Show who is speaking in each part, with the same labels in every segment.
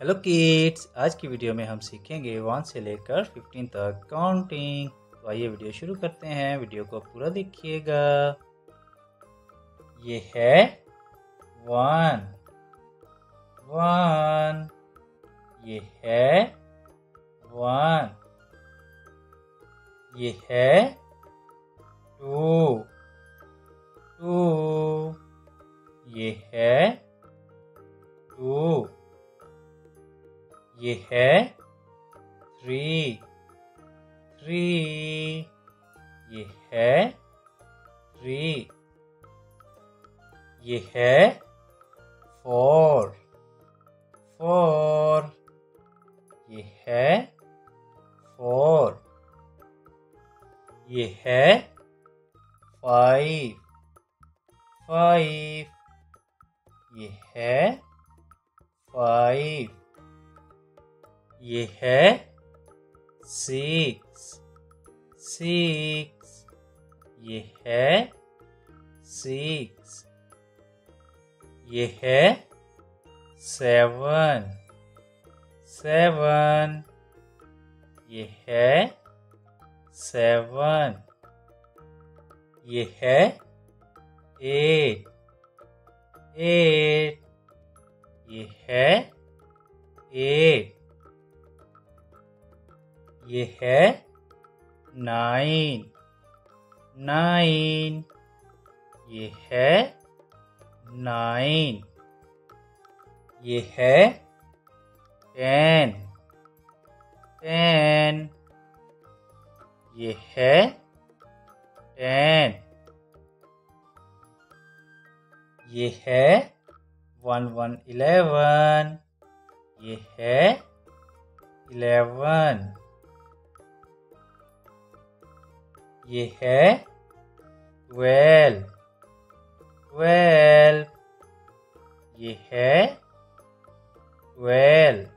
Speaker 1: Hello kids आज की video में हम सीखेंगे वन से लेकर फिफ्टीन तक काउंटिंग तो आइए वीडियो शुरू करते हैं। वीडियो को पूरा देखिएगा। ये है वन वन ये है वन ये है टू टू ये है है? थ्री थ्री ये है? थ्री ये है? फोर फोर ये है? फोर ये है? फाइव फाइव ये है? फाइव ये है सिक्स सिक्स ये है सिक्स ये है सेवन सेवन ये है सेवन ये है एट एट ये है एट ये है नाइन। नाइन। ये है नाइन। ये है टेन। टेन। ये है टेन। ये है वन वन इलेवन। ये है इलेवन। ये है ट्वेल्व ट्वेल्व ये है ट्वेल्व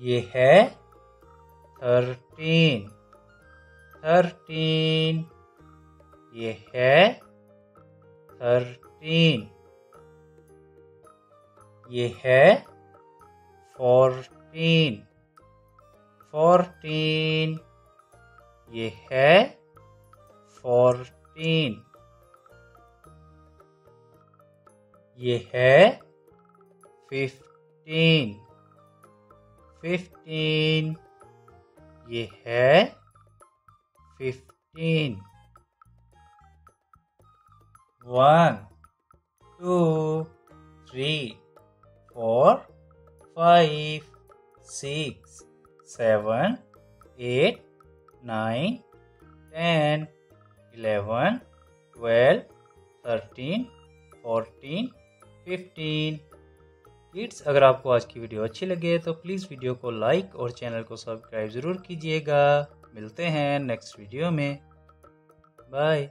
Speaker 1: ये है थर्टीन थर्टीन ये है थर्टीन ये है फोर्टीन फोर्टीन। ये है फोर्टीन। ये है फिफ्टीन। फिफ्टीन। ये है fifteen. One, two, three, four, five, six. Seven, eight, nine, ten, eleven, twelve, thirteen, fourteen, fifteen kids अगर आपको आज की वीडियो अच्छी लगे तो प्लीज़ वीडियो को लाइक और चैनल को सब्सक्राइब ज़रूर कीजिएगा। मिलते हैं नेक्स्ट वीडियो में। बाय